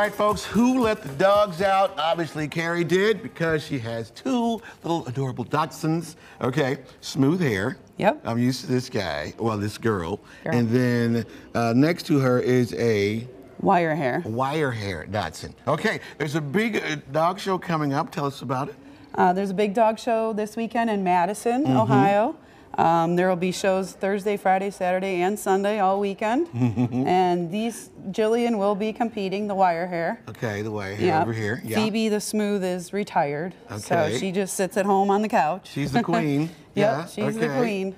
right, folks, who let the dogs out? Obviously, Carrie did because she has two little adorable dachshunds. Okay, smooth hair. Yep. I'm used to this guy, well, this girl. Girl. And then uh, next to her is a Wire hair. wire hair dachshund. Okay, there's a big uh, dog show coming up. Tell us about it. Uh, there's a big dog show this weekend in Madison, Mm-hmm. Ohio. Um, there will be shows Thursday, Friday, Saturday, and Sunday all weekend. and these, Jillian will be competing, the wire hair. Okay, the wire hair over here. Yeah. Phoebe the Smooth is retired. So she just sits at home on the couch. She's the queen. Yep, yeah, she's the queen.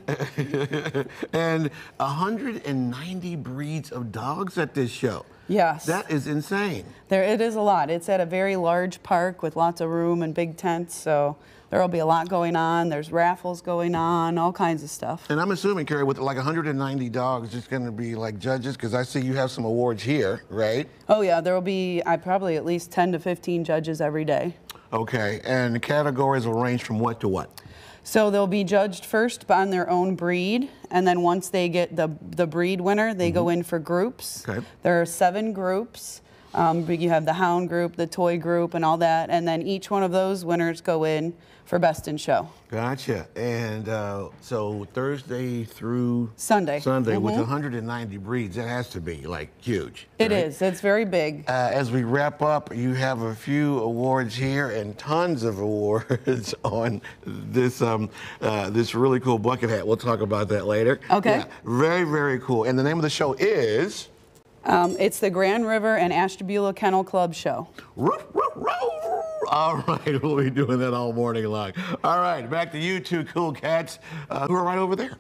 and 190 breeds of dogs at this show. Yes. That is insane. There, it is a lot. It's at a very large park with lots of room and big tents, so there will be a lot going on. There's raffles going on, all kinds of stuff. And I'm assuming, Carrie, with like 190 dogs, it's going to be like judges, because I see you have some awards here, right? Oh yeah, there will be I probably at least 10 to 15 judges every day. Okay, and the categories will range from what to what? So they'll be judged first on their own breed, and then once they get the the breed winner, they go mm-hmm. in for groups. Okay. There are seven groups. Um, you have the hound group, the toy group, and all that, and then each one of those winners go in for best in show. Gotcha. And uh, so Thursday through Sunday. Sunday with Mhm. 190 breeds, that has to be like huge. It right? is. It's very big. Uh, as we wrap up, you have a few awards here and tons of awards on this um, uh, this really cool bucket hat. We'll talk about that later. Okay. Yeah, very very cool. And the name of the show is. Um, it's the Grand River and Ashtabula Kennel Club show. All right, we'll be doing that all morning long. All right, back to you two cool cats uh, who are right over there.